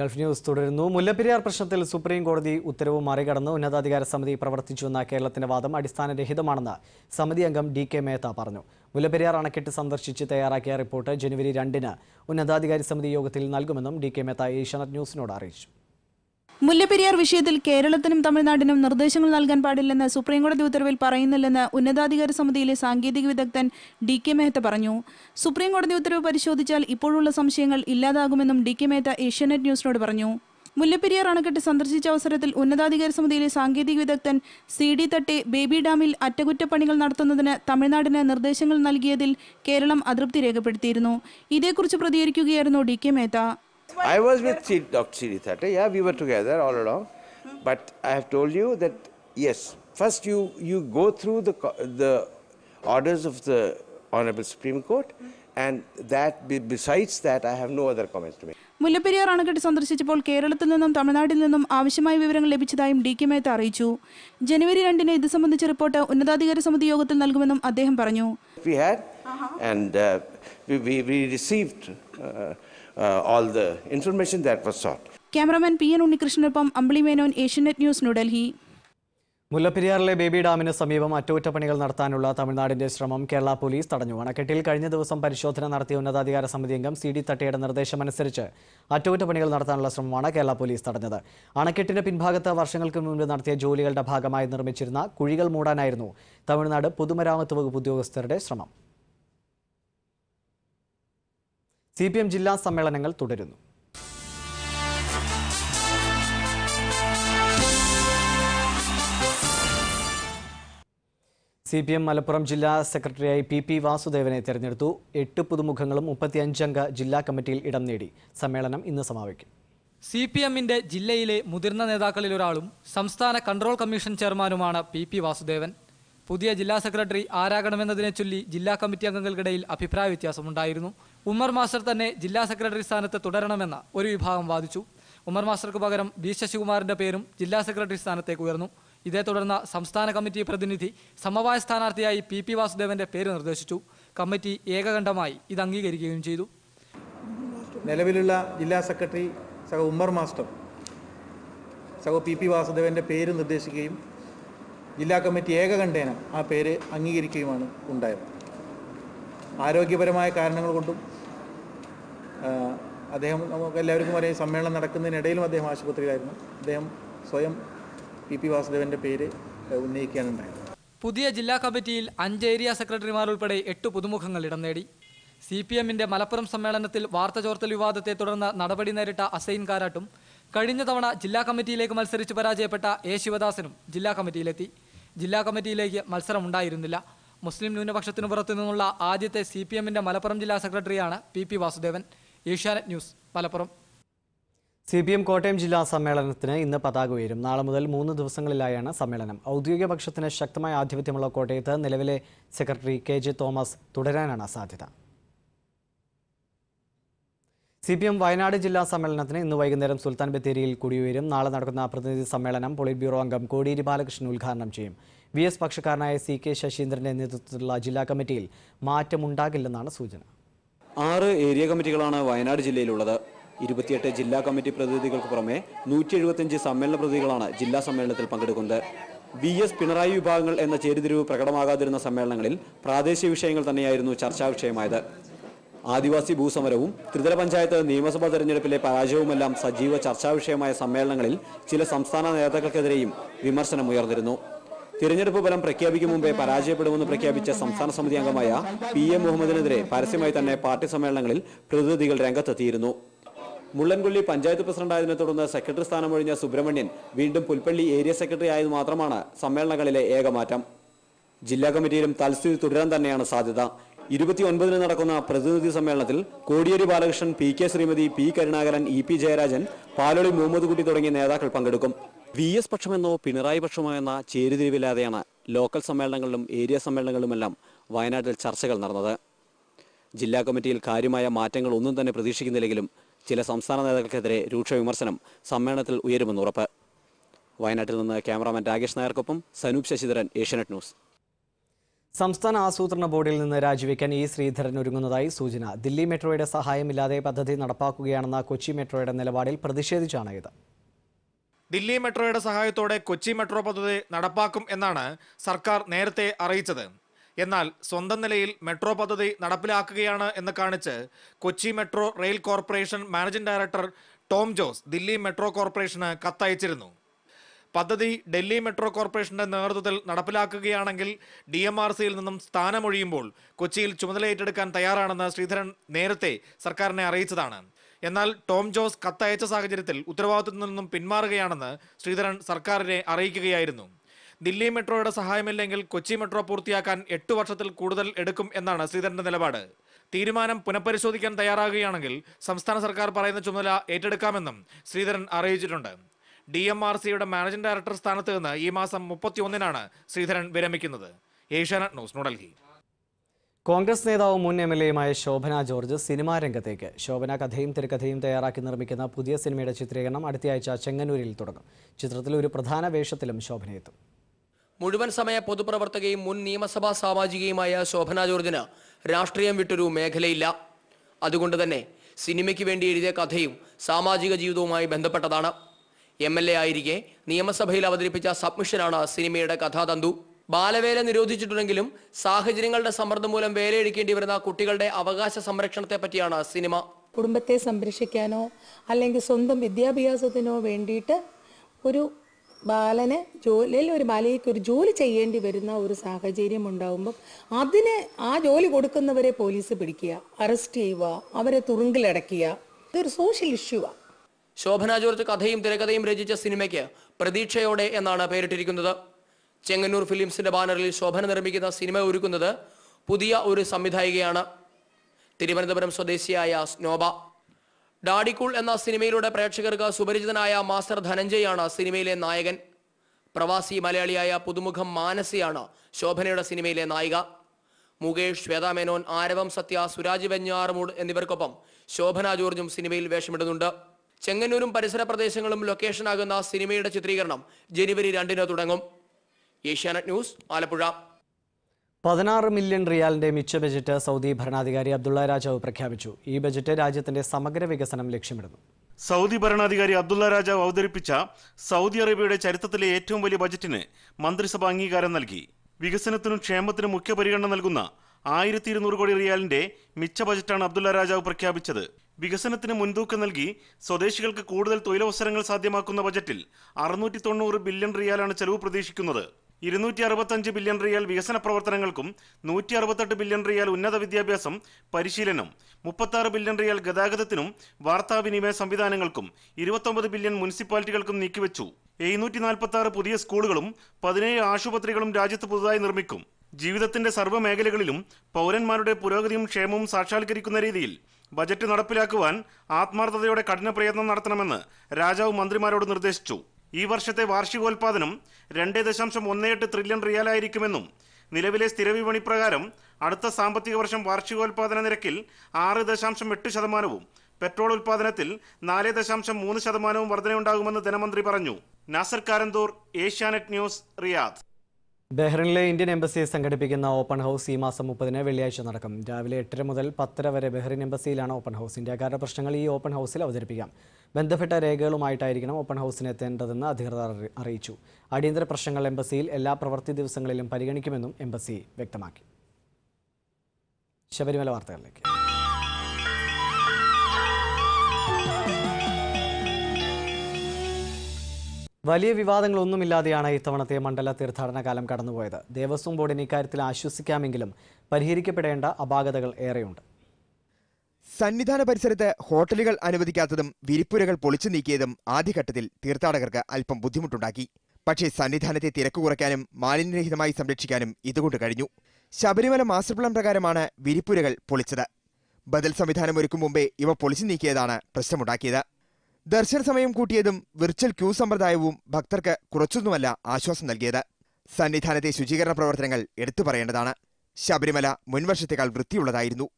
Gulf news തുടരുന്നു. മുല്ലപ്പെരിയാർ പ്രശ്നത്തിൽ supreme കോടതി ഉത്തരവ് മറികടന്ന് ഉന്നതാധികാര സമിതി പ്രവർത്തിച്ചുവെന്ന കേരളത്തിന്റെ വാദം അടിസ്ഥാനരഹിതമാണെന്ന് സമിതി അംഗം ഡി കെ മേത്ത പറഞ്ഞു. മുല്ലപ്പെരിയാർ അണക്കെട്ട് സന്ദർശിച്ച് തയ്യാറാക്കിയ റിപ്പോർട്ട് ജനുവരി രണ്ടിന് ഉന്നതാധികാരി സമിതി യോഗത്തിൽ നൽകുമെന്നും ഡി കെ മേത്ത ഏഷ്യാനെറ്റ് ന്യൂസിനോട് അറിയിച്ചു. മുല്ലപ്പെരിയാർ വിഷയത്തിൽ കേരളത്തിനും തമിഴ്നാടിനും നിർദ്ദേശങ്ങൾ നൽകാൻ പാടില്ലെന്ന് സുപ്രീംകോടതി ഉത്തരവിൽ പറയുന്നില്ലെന്ന് ഉന്നതാധികാര സമിതിയിലെ സാങ്കേതിക വിദഗ്ധൻ ഡി കെ മേത്ത പറഞ്ഞു. സുപ്രീംകോടതി ഉത്തരവ് പരിശോധിച്ചാൽ ഇപ്പോഴുള്ള സംശയങ്ങൾ ഇല്ലാതാകുമെന്നും ഡി കെ മേത്ത ഏഷ്യാനെറ്റ് ന്യൂസിനോട് പറഞ്ഞു. മുല്ലപ്പെരിയാർ അണക്കെട്ട് സന്ദർശിച്ച അവസരത്തിൽ ഉന്നതാധികാര സമിതിയിലെ സാങ്കേതിക വിദഗ്ധൻ സി ഡി തട്ടെ ബേബി ഡാമിൽ അറ്റകുറ്റപ്പണികൾ നടത്തുന്നതിന് തമിഴ്നാടിന് നിർദ്ദേശങ്ങൾ നൽകിയതിൽ കേരളം അതൃപ്തി രേഖപ്പെടുത്തിയിരുന്നു. ഇതേക്കുറിച്ച് പ്രതികരിക്കുകയായിരുന്നു D K Mehta. I was with C- Dr. Siri Yeah, we were together all along. But I have told you that yes, first you you go through the the orders of the Honorable Supreme Court, and that besides that, I have no other comments to make. Mullaperiyar അണക്കെട്ട് സന്ദർശിച്ചപ്പോൾ കേരളത്തിൽ നിന്നും തമിഴ്നാട്ടിൽ നിന്നും ആവശ്യമായ വിവരങ്ങൾ ലഭിച്ചതായും D K Mehta അറിയിച്ചു ജനുവരി രണ്ടിന് ഇത് സംബന്ധിച്ച റിപ്പോർട്ട് ഉന്നതാധികാര സമിതി യോഗത്തിൽ നൽകുമെന്നും അദ്ദേഹം പറഞ്ഞു Uh, all the information that was sought. Cameraman P N ഉണ്ണികൃഷ്ണനൊപ്പം Ambili Menon Asianet news New Delhi മുല്ലപ്പെരിയാറിലെ ബേബി ഡാമിന് സമീപം അറ്റകുറ്റപ്പണികൾ നടത്താനുള്ള തമിഴ്നാടിന്റെ ശ്രമം കേരള പോലീസ് തടഞ്ഞു. അണക്കെട്ടിൽ കഴിഞ്ഞ ദിവസം പരിശോധന നടത്തിയ ഉന്നതാധികാര സമിതി അംഗം സി ഡി തട്ടയുടെ നിർദ്ദേശമനുസരിച്ച് അറ്റകുറ്റപ്പണികൾ നടത്താനുള്ള ശ്രമമാണ് കേരള പോലീസ് തടഞ്ഞത്. അണക്കെട്ടിന്റെ പിൻഭാഗത്ത് വർഷങ്ങൾക്ക് മുൻപ് നടത്തിയ ജോലികളുടെ ഭാഗമായി നിർമ്മിച്ചിരുന്ന കുഴികൾ മൂടാനായിരുന്നു തമിഴ്നാട് പൊതുമരാമത്ത് വകുപ്പ് ഉദ്യോഗസ്ഥരുടെ ശ്രമം. സി പി എം ജില്ലാ സമ്മേളനങ്ങൾ തുടരുന്നു. സി പി എം മലപ്പുറം ജില്ലാ സെക്രട്ടറിയായി പി പി വാസുദേവനെ തെരഞ്ഞെടുത്തു. എട്ട് പുതുമുഖങ്ങളും മുപ്പത്തിയഞ്ചംഗ ജില്ലാ കമ്മിറ്റിയിൽ ഇടം നേടി. സമ്മേളനം ഇന്ന് സമാപിക്കും. സി പി എമ്മിന്റെ ജില്ലയിലെ മുതിർന്ന നേതാക്കളിൽ ഒരാളും സംസ്ഥാന കൺട്രോൾ കമ്മീഷൻ ചെയർമാനുമാണ് പി പി വാസുദേവൻ. പുതിയ ജില്ലാ സെക്രട്ടറി ആരാകണമെന്നതിനെ ചൊല്ലി ജില്ലാ കമ്മിറ്റി അംഗങ്ങൾക്കിടയിൽ അഭിപ്രായ വ്യത്യാസമുണ്ടായിരുന്നു. ഉമ്മർ മാസ്റ്റർ തന്നെ ജില്ലാ സെക്രട്ടറി സ്ഥാനത്ത് തുടരണമെന്ന ഒരു വിഭാഗം വാദിച്ചു. ഉമ്മർ മാസ്റ്റർക്ക് പകരം ബി ശശികുമാറിന്റെ പേരും ജില്ലാ സെക്രട്ടറി സ്ഥാനത്തേക്ക് ഉയർന്നു. ഇതേ തുടർന്ന് സംസ്ഥാന കമ്മിറ്റി പ്രതിനിധി സമവായ സ്ഥാനാർത്ഥിയായി പി പി വാസുദേവന്റെ പേര് നിർദ്ദേശിച്ചു. കമ്മിറ്റി ഏകകണ്ഠമായി ഇത് അംഗീകരിക്കുകയും ചെയ്തു. നിലവിലുള്ള ജില്ലാ സെക്രട്ടറി സഹ ഉമ്മർ മാസ്റ്റർ സഹ പി പി വാസുദേവന്റെ പേര് നിർദ്ദേശിക്കുകയും ജില്ലാ കമ്മിറ്റി ഏകകണ്ഠേന ആ പേര് അംഗീകരിക്കുകയുമാണ് ഉണ്ടായത്. ആരോഗ്യപരമായ കാരണങ്ങൾ കൊണ്ടും അദ്ദേഹം നമുക്ക് എല്ലാവർക്കും അറിയാം സമ്മേളനം നടക്കുന്നതിനിടയിലും അദ്ദേഹം ആശുപത്രിയിലായിരുന്നു. അദ്ദേഹം സ്വയം പി പി വാസുദേവന്റെ പേര് ഉന്നയിക്കുകയാണ് പുതിയ ജില്ലാ കമ്മിറ്റിയിൽ അഞ്ച് ഏരിയ സെക്രട്ടറിമാർ ഉൾപ്പെടെ എട്ട് പുതുമുഖങ്ങൾ ഇടം നേടി. സി പി എമ്മിന്റെ മലപ്പുറം സമ്മേളനത്തിൽ വാർത്ത ചോർത്തൽ വിവാദത്തെ തുടർന്ന് നടപടി നേരിട്ട അസൈൻ കാരാട്ടും കഴിഞ്ഞ തവണ ജില്ലാ കമ്മിറ്റിയിലേക്ക് മത്സരിച്ച് പരാജയപ്പെട്ട എ ശിവദാസനും ജില്ലാ കമ്മിറ്റിയിലെത്തി. ജില്ലാ കമ്മിറ്റിയിലേക്ക് മത്സരം ഉണ്ടായിരുന്നില്ല. മുസ്ലിം ന്യൂനപക്ഷത്തിനു പുറത്തു നിന്നുള്ള ആദ്യത്തെ സി പി എമ്മിന്റെ മലപ്പുറം ജില്ലാ സെക്രട്ടറിയാണ് P P Vasudevan. Asianet news Malappuram. C P M Kottayam ജില്ലാ സമ്മേളനത്തിന് ഇന്ന് പതാക ഉയരും. നാളെ മുതൽ മൂന്ന് ദിവസങ്ങളിലായാണ് സമ്മേളനം. ഔദ്യോഗിക പക്ഷത്തിന് ശക്തമായ ആധിപത്യമുള്ള കോട്ടയത്ത് നിലവിലെ സെക്രട്ടറി കെ ജെ തോമസ് തുടരാനാണ് സാധ്യത. സി പി എം വയനാട് ജില്ലാ സമ്മേളനത്തിന് ഇന്ന് വൈകുന്നേരം സുൽത്താൻ ബത്തേരിയിൽ കുടിയുയരും. നാളെ നടക്കുന്ന പ്രതിനിധി സമ്മേളനം പോളിറ്റ് ബ്യൂറോ അംഗം കോടിയേരി ബാലകൃഷ്ണൻ ഉദ്ഘാടനം ചെയ്യും. വി എസ് പക്ഷക്കാരനായ സി കെ ശശീന്ദ്രന്റെ നേതൃത്വത്തിലുള്ള ജില്ലാ കമ്മിറ്റിയിൽ മാറ്റമുണ്ടാകില്ലെന്നാണ് സൂചന. ആറ് ഏരിയ കമ്മിറ്റികളാണ് വയനാട് ജില്ലയിലുള്ളത്. ഇരുപത്തിയെട്ട് ജില്ലാ കമ്മിറ്റി പ്രതിനിധികൾക്ക് പുറമെ നൂറ്റി എഴുപത്തിയഞ്ച് സമ്മേളന പ്രതിനിധികളാണ് ജില്ലാ സമ്മേളനത്തിൽ പങ്കെടുക്കുന്നത്. വി എസ് പിണറായി വിഭാഗങ്ങൾ എന്ന ചേരിതിരിവ് പ്രകടമാകാതിരുന്ന സമ്മേളനങ്ങളിൽ പ്രാദേശിക വിഷയങ്ങൾ തന്നെയായിരുന്നു ചർച്ചാ വിഷയമായത്. ആദിവാസി ഭൂസമരവും ത്രിതല പഞ്ചായത്ത് നിയമസഭാ തെരഞ്ഞെടുപ്പിലെ പരാജയവുമെല്ലാം സജീവ ചർച്ചാ വിഷയമായ സമ്മേളനങ്ങളിൽ ചില സംസ്ഥാന നേതാക്കൾക്കെതിരെയും വിമർശനം ഉയർന്നിരുന്നു തിരഞ്ഞെടുപ്പ് ഫലം പ്രഖ്യാപിക്കും മുമ്പേ പരാജയപ്പെടുമെന്ന് പ്രഖ്യാപിച്ച സംസ്ഥാന സമിതി അംഗമായ പി എം മുഹമ്മദിനെതിരെ പരസ്യമായി തന്നെ പാർട്ടി സമ്മേളനങ്ങളിൽ പ്രതിനിധികൾ രംഗത്തെത്തിയിരുന്നു. മുള്ളൻകൊല്ലി പഞ്ചായത്ത് പ്രസിഡന്റായതിനെ തുടർന്ന് സെക്രട്ടറി സ്ഥാനം ഒഴിഞ്ഞ സുബ്രഹ്മണ്യൻ വീണ്ടും പുൽപ്പള്ളി ഏരിയ സെക്രട്ടറി ആയത് മാത്രമാണ് സമ്മേളനങ്ങളിലെ ഏകമാറ്റം. ജില്ലാ കമ്മിറ്റിയിലും തൽസ്ഥിതി തുടരാൻ തന്നെയാണ് സാധ്യത. ഇരുപത്തിയൊൻപതിന് നടക്കുന്ന പ്രതിനിധി സമ്മേളനത്തിൽ Kodiyeri Balakrishnan P K Sreemathi P Karunakaran E P Jayarajan Paloli Muhammad Kutty തുടങ്ങിയ നേതാക്കൾ പങ്കെടുക്കും. വി എസ് പക്ഷമെന്നോ പിണറായി പക്ഷമോ എന്ന ചേരുതിരിവില്ലാതെയാണ് ലോക്കൽ സമ്മേളനങ്ങളിലും ഏരിയ സമ്മേളനങ്ങളിലുമെല്ലാം വയനാട്ടിൽ ചർച്ചകൾ നടന്നത്. ജില്ലാ കമ്മിറ്റിയിൽ കാര്യമായ മാറ്റങ്ങൾ ഒന്നും തന്നെ പ്രതീക്ഷിക്കുന്നില്ലെങ്കിലും ചില സംസ്ഥാന നേതാക്കൾക്കെതിരെ രൂക്ഷ വിമർശനം സമ്മേളനത്തിൽ ഉയരുമെന്ന് ഉറപ്പ്. വയനാട്ടിൽ നിന്ന് ക്യാമറാമാൻ രാകേഷ് നായർക്കൊപ്പം സനൂപ് ശശിധരൻ ഏഷ്യാനെറ്റ് ന്യൂസ്. സംസ്ഥാന ആസൂത്രണ ബോർഡിൽ നിന്ന് രാജിവെക്കാൻ ഇ ശ്രീധരൻ ഒരുങ്ങുന്നതായി സൂചന. ദില്ലി മെട്രോയുടെ സഹായമില്ലാതെ പദ്ധതി നടപ്പാക്കുകയാണെന്ന കൊച്ചി മെട്രോയുടെ നിലപാടിൽ പ്രതിഷേധിച്ചാണ് ഇത്. ദില്ലി മെട്രോയുടെ സഹായത്തോടെ കൊച്ചി മെട്രോ പദ്ധതി നടപ്പാക്കും എന്നാണ് സർക്കാർ നേരത്തെ അറിയിച്ചത്. എന്നാൽ സ്വന്തം നിലയിൽ മെട്രോ പദ്ധതി നടപ്പിലാക്കുകയാണ് എന്ന് കാണിച്ച് Kochi metro rail corporation managing director Tom Jose Delhi metro corporation കത്തയച്ചിരുന്നു. പദ്ധതി ഡൽഹി മെട്രോ കോർപ്പറേഷന്റെ നേതൃത്വത്തിൽ നടപ്പിലാക്കുകയാണെങ്കിൽ ഡി എം ആർ സിയിൽ നിന്നും സ്ഥാനമൊഴിയുമ്പോൾ കൊച്ചിയിൽ ചുമതല ഏറ്റെടുക്കാൻ തയ്യാറാണെന്ന് ശ്രീധരൻ നേരത്തെ സർക്കാരിനെ അറിയിച്ചതാണ്. എന്നാൽ ടോം ജോസ് കത്തയച്ച സാഹചര്യത്തിൽ ഉത്തരവാദിത്വത്തിൽ നിന്നും പിന്മാറുകയാണെന്ന് ശ്രീധരൻ സർക്കാരിനെ അറിയിക്കുകയായിരുന്നു. ദില്ലി മെട്രോയുടെ സഹായമില്ലെങ്കിൽ കൊച്ചി മെട്രോ പൂർത്തിയാക്കാൻ എട്ട് വർഷത്തിൽ കൂടുതൽ എടുക്കും എന്നാണ് ശ്രീധരന്റെ നിലപാട്. തീരുമാനം പുനഃപരിശോധിക്കാൻ തയ്യാറാകുകയാണെങ്കിൽ സംസ്ഥാന സർക്കാർ പറയുന്ന ചുമതല ഏറ്റെടുക്കാമെന്നും ശ്രീധരൻ അറിയിച്ചിട്ടുണ്ട്. ഡി എം ആർ സിയുടെ മാനേജിംഗ് ഡയറക്ടർ സ്ഥാനത്ത് നിന്ന് ഈ മാസം മുപ്പത്തിയൊന്നിനാണ് ശ്രീധരൻ വിരമിക്കുന്നത്. ഏഷ്യാനെറ്റ് ന്യൂസ് ന്യൂഡൽഹി. കോൺഗ്രസ് നേതാവും മുൻ എം എൽ എയുമായ ശോഭന ജോർജ് സിനിമാ രംഗത്തേക്ക്. ശോഭന കഥയും തിരക്കഥയും തയ്യാറാക്കി നിർമ്മിക്കുന്ന പുതിയ സിനിമയുടെ ചിത്രീകരണം അടുത്തയാഴ്ച ചെങ്ങന്നൂരിൽ തുടങ്ങും. ചിത്രത്തിൽ ഒരു പ്രധാന വേഷത്തിലും ശോഭനയെത്തും മുഴുവൻ സമയ പൊതുപ്രവർത്തകയും മുൻ നിയമസഭാ സാമാജികയുമായ ശോഭന ജോർജിന് രാഷ്ട്രീയം വിട്ടൊരു മേഖലയില്ല. അതുകൊണ്ട് തന്നെ സിനിമയ്ക്ക് വേണ്ടി എഴുതിയ കഥയും സാമാജിക ജീവിതവുമായി ബന്ധപ്പെട്ടതാണ്. എം എൽ എ ആയിരിക്കെ നിയമസഭയിൽ അവതരിപ്പിച്ച സബ്മിഷനാണ് സിനിമയുടെ കഥാതന്തു. ബാലവേല നിരോധിച്ചിട്ടുണ്ടെങ്കിലും സാഹചര്യങ്ങളുടെ സമ്മർദ്ദം മൂലം വേലയെടുക്കേണ്ടി വരുന്ന കുട്ടികളുടെ അവകാശ സംരക്ഷണത്തെ പറ്റിയാണ് സിനിമ. കുടുംബത്തെ സംരക്ഷിക്കാനോ അല്ലെങ്കിൽ സ്വന്തം വിദ്യാഭ്യാസത്തിനോ വേണ്ടിയിട്ട് ഒരു ബാലന് ജോലിയിൽ ഒരു ബാലയ്ക്ക് ഒരു ജോലി ചെയ്യേണ്ടി വരുന്ന ഒരു സാഹചര്യം ഉണ്ടാകുമ്പോൾ അതിന് ആ ജോലി കൊടുക്കുന്നവരെ പോലീസ് പിടിക്കുക അറസ്റ്റ് ചെയ്യുക അവരെ തുറുങ്കിലടക്കുക ഇതൊരു സോഷ്യൽ ഇഷ്യൂവാണ് ശോഭന ജോർജ് കഥയും തിരക്കഥയും രചിച്ച സിനിമയ്ക്ക് പ്രതീക്ഷയോടെ എന്നാണ് പേരിട്ടിരിക്കുന്നത്. ചെങ്ങന്നൂർ ഫിലിംസിന്റെ ബാനറിൽ ശോഭന നിർമ്മിക്കുന്ന സിനിമ ഒരുക്കുന്നത് പുതിയ ഒരു സംവിധായികയാണ്. തിരുവനന്തപുരം സ്വദേശിയായ സ്നോബ. ഡാഡിക്കുൾ എന്ന സിനിമയിലൂടെ പ്രേക്ഷകർക്ക് സുപരിചിതനായ മാസ്റ്റർ ധനഞ്ജയാണ് സിനിമയിലെ നായകൻ. പ്രവാസി മലയാളിയായ പുതുമുഖം മാനസിയാണ് ശോഭനയുടെ സിനിമയിലെ നായിക. മുകേഷ് ശ്വേതാ മേനോൻ ആരവം സത്യ സുരാജ് വെഞ്ഞാറുമൂട് എന്നിവർക്കൊപ്പം ശോഭന ജോർജും സിനിമയിൽ വേഷമിടുന്നുണ്ട്. ചെങ്ങന്നൂരും പരിസര പ്രദേശങ്ങളും ലൊക്കേഷനാകുന്ന സിനിമയുടെ ചിത്രീകരണം ജനുവരി രണ്ടിന് തുടങ്ങും. ഏഷ്യാനെറ്റ് ന്യൂസ് ആലപ്പുഴ. പതിനാറ് മില്യൺ റിയാലിന്റെ മിച്ച ബജറ്റ് സൗദി ഭരണാധികാരി അബ്ദുള്ള രാജാവ് പ്രഖ്യാപിച്ചു. ഈ ബജറ്റ് രാജ്യത്തിന്റെ സമഗ്ര വികസനം ലക്ഷ്യമിടുന്നു. സൗദി ഭരണാധികാരി അബ്ദുള്ള രാജാവ് അവതരിപ്പിച്ച സൗദി അറേബ്യയുടെ ചരിത്രത്തിലെ ഏറ്റവും വലിയ ബജറ്റിന് മന്ത്രിസഭ അംഗീകാരം നൽകി. വികസനത്തിനും ക്ഷേമത്തിനും മുഖ്യ പരിഗണന നൽകുന്ന ആയിരത്തി ഇരുന്നൂറ് കോടി റിയാലിന്റെ മിച്ച ബജറ്റാണ് അബ്ദുള്ള രാജാവ് പ്രഖ്യാപിച്ചത്. വികസനത്തിന് മുൻതൂക്കം നൽകി സ്വദേശികൾക്ക് കൂടുതൽ തൊഴിലവസരങ്ങൾ സാധ്യമാക്കുന്ന ബജറ്റിൽ അറുന്നൂറ്റി തൊണ്ണൂറ് ബില്യൺ റിയാലാണ് ചെലവ് പ്രതീക്ഷിക്കുന്നത്. ഇരുന്നൂറ്റി അറുപത്തഞ്ച് ബില്യൺ റിയാൽ വികസന പ്രവർത്തനങ്ങൾക്കും നൂറ്റി അറുപത്തെട്ട് ബില്യൺ റിയാൽ ഉന്നത വിദ്യാഭ്യാസം പരിശീലനം മുപ്പത്താറ് ബില്യൺ റിയാൽ ഗതാഗതത്തിനും വാർത്താവിനിമയ സംവിധാനങ്ങൾക്കും ഇരുപത്തൊമ്പത് ബില്യൺ മുനിസിപ്പാലിറ്റികൾക്കും നീക്കിവെച്ചു. എഴുന്നൂറ്റി നാൽപ്പത്തി പുതിയ സ്കൂളുകളും പതിനേഴ് ആശുപത്രികളും രാജ്യത്ത് പുതുതായി നിർമ്മിക്കും. ജീവിതത്തിന്റെ സർവ മേഖലകളിലും പൗരന്മാരുടെ പുരോഗതിയും ക്ഷേമവും സാക്ഷാത്കരിക്കുന്ന രീതിയിൽ ബജറ്റ് നടപ്പിലാക്കുവാൻ ആത്മാർത്ഥതയോടെ കഠിന പ്രയത്നം നടത്തണമെന്ന് രാജാവ് മന്ത്രിമാരോട് നിർദ്ദേശിച്ചു. ഈ വർഷത്തെ വാർഷികോൽപാദനം രണ്ട് ദശാംശം ഒന്ന് എട്ട് ട്രില്യൺ റിയാലായിരിക്കുമെന്നും നിലവിലെ സ്ഥിരവിപണി പ്രകാരം അടുത്ത സാമ്പത്തിക വർഷം വാർഷികോൽപാദന നിരക്കിൽ ആറ് ദശാംശം എട്ട് ശതമാനവും പെട്രോൾ ഉൽപാദനത്തിൽ നാല് ദശാംശം മൂന്ന് ശതമാനവും വർധനയുണ്ടാകുമെന്ന് ധനമന്ത്രി പറഞ്ഞു. Nasar Karanthur Asianet news Riyadh. ബഹ്റിനിലെ Indian embassy സംഘടിപ്പിക്കുന്ന ഓപ്പൺ ഹൗസ് ഈ മാസം മുപ്പതിന് വെള്ളിയാഴ്ച നടക്കും. രാവിലെ എട്ടര മുതൽ പത്തര വരെ ബഹ്റിൻ എംബസിയിലാണ് ഓപ്പൺ ഹൗസ് ഇന്ത്യക്കാരുടെ പ്രശ്നങ്ങൾ ഈ ഓപ്പൺ ഹൗസിൽ അവതരിപ്പിക്കാം. ബന്ധപ്പെട്ട രേഖകളുമായിട്ടായിരിക്കണം ഓപ്പൺ ഹൗസിന് എത്തേണ്ടതെന്ന് അധികൃതർ അറിയിച്ചു. അടിയന്തര പ്രശ്നങ്ങൾ എംബസിയിൽ എല്ലാ പ്രവൃത്തി ദിവസങ്ങളിലും പരിഗണിക്കുമെന്നും എംബസി വ്യക്തമാക്കി. ശബരിമല വാർത്തകളിലേക്ക്. വലിയ വിവാദങ്ങളൊന്നുമില്ലാതെയാണ് ഇത്തവണത്തെ മണ്ഡല തീർത്ഥാടന കാലം കടന്നുപോയത്. ദേവസ്വം ബോർഡിന് ഇക്കാര്യത്തിൽ ആശ്വസിക്കാമെങ്കിലും പരിഹരിക്കപ്പെടേണ്ട അപാകതകൾ ഏറെയുണ്ട്. സന്നിധാന പരിസരത്ത് ഹോട്ടലുകൾ അനുവദിക്കാത്തതും വിരിപ്പുരകൾ പൊളിച്ചു നീക്കിയതും ആദ്യഘട്ടത്തിൽ തീർത്ഥാടകർക്ക് അല്പം ബുദ്ധിമുട്ടുണ്ടാക്കി. പക്ഷേ സന്നിധാനത്തെ തിരക്ക് കുറയ്ക്കാനും മാലിന്യരഹിതമായി സംരക്ഷിക്കാനും ഇതുകൊണ്ട് കഴിഞ്ഞു. ശബരിമല മാസ്റ്റർ പ്ലാൻ പ്രകാരമാണ് വിരിപ്പുരകൾ പൊളിച്ചത്. ബദൽ സംവിധാനം ഒരുക്കും മുമ്പേ ഇവ പൊളിച്ചു നീക്കിയതാണ് പ്രശ്നമുണ്ടാക്കിയത്. ദർശന സമയം കൂട്ടിയതും വിർച്വൽ ക്യൂ സമ്പ്രദായവും ഭക്തർക്ക് കുറച്ചൊന്നുമല്ല ആശ്വാസം നൽകിയത്. സന്നിധാനത്തെ ശുചീകരണ പ്രവർത്തനങ്ങൾ എടുത്തു പറയേണ്ടതാണ്. ശബരിമല മുൻവർഷത്തേക്കാൾ വൃത്തിയുള്ളതായിരുന്നു.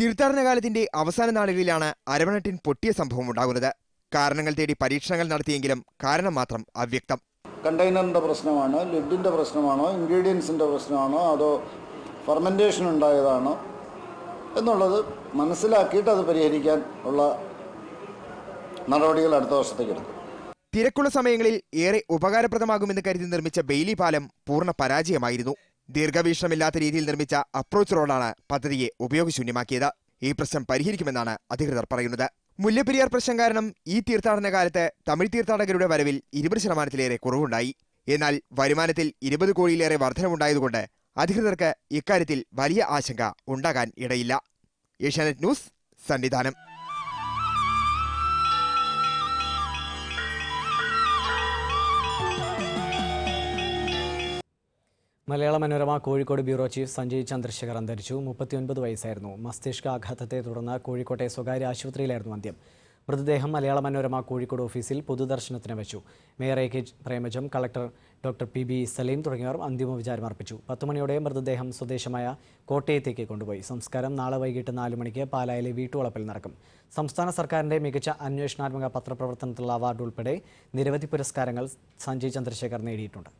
തീർത്ഥാടനകാലത്തിന്റെ അവസാന നാളുകളിലാണ് അരവണട്ടിൻ പൊട്ടിയ സംഭവം ഉണ്ടാകുന്നത്. കാരണങ്ങൾ തേടി പരീക്ഷണങ്ങൾ നടത്തിയെങ്കിലും കാരണം മാത്രം അവ്യക്തം. കണ്ടെയ്നറിന്റെ പ്രശ്നമാണ് ലിഡിന്റെ പ്രശ്നമാണോ ഇൻഗ്രീഡിയൻസിന്റെ പ്രശ്നമാണോ അതോ ഫെർമെന്റേഷൻ ഉണ്ടായതാണോ എന്നുള്ളത് മനസ്സിലാക്കിയിട്ട് അത് പരിഹരിക്കാൻ ഉള്ള നടപടികൾ അടുത്ത വർഷത്തേക്ക് എടുക്കും. തിരക്കുള്ള സമയങ്ങളിൽ ഏറെ ഉപകാരപ്രദമാകുമെന്ന് കരുതി നിർമ്മിച്ച ബെയിലി പാലം പൂർണ പരാജയമായിരുന്നു. ദീർഘവീക്ഷണമില്ലാത്ത രീതിയിൽ നിർമ്മിച്ച അപ്രോച്ച് റോഡാണ് പദ്ധതിയെ ഉപയോഗശൂന്യമാക്കിയത്. ഈ പ്രശ്നം പരിഹരിക്കുമെന്നാണ് അധികൃതർ പറയുന്നത്. മുല്ലപ്പെരിയാർ പ്രശ്നം കാരണം ഈ തീർത്ഥാടന കാലത്ത് തമിഴ് തീർത്ഥാടകരുടെ വരവിൽ ഇരുപത് ശതമാനത്തിലേറെ കുറവുണ്ടായി. എന്നാൽ വരുമാനത്തിൽ ഇരുപത് കോടിയിലേറെ വർധനമുണ്ടായതുകൊണ്ട് അധികൃതർക്ക് ഇക്കാര്യത്തിൽ വലിയ ആശങ്ക ഉണ്ടാകാൻ ഇടയില്ല. Asianet news Sannidhanam Malayala Manorama Kozhikode bureau chief Sanjay Chandrasekhar അന്തരിച്ചു. മുപ്പത്തിയൊൻപത് വയസ്സായിരുന്നു. മസ്തിഷ്കാഘാതത്തെ തുടർന്ന് കോഴിക്കോട്ടെ സ്വകാര്യ ആശുപത്രിയിലായിരുന്നു അന്ത്യം. മൃതദേഹം മലയാള മനോരമ കോഴിക്കോട് ഓഫീസിൽ പൊതുദർശനത്തിന് വെച്ചു. Mayor A K Premajam collector doctor P B Saleem തുടങ്ങിയവർ അന്തിമോപചാരം അർപ്പിച്ചു. പത്തുമണിയോടെ മൃതദേഹം സ്വദേശമായ കോട്ടയത്തേക്ക് കൊണ്ടുപോയി. സംസ്കാരം നാളെ വൈകിട്ട് നാല് മണിക്ക് പാലായിലെ വീട്ടുവളപ്പിൽ നടക്കും. സംസ്ഥാന സർക്കാരിന്റെ മികച്ച അന്വേഷണാത്മക പത്രപ്രവർത്തനത്തിലുള്ള അവാർഡ് ഉൾപ്പെടെ നിരവധി പുരസ്കാരങ്ങൾ സഞ്ജയ് ചന്ദ്രശേഖർ നേടിയിട്ടുണ്ട്.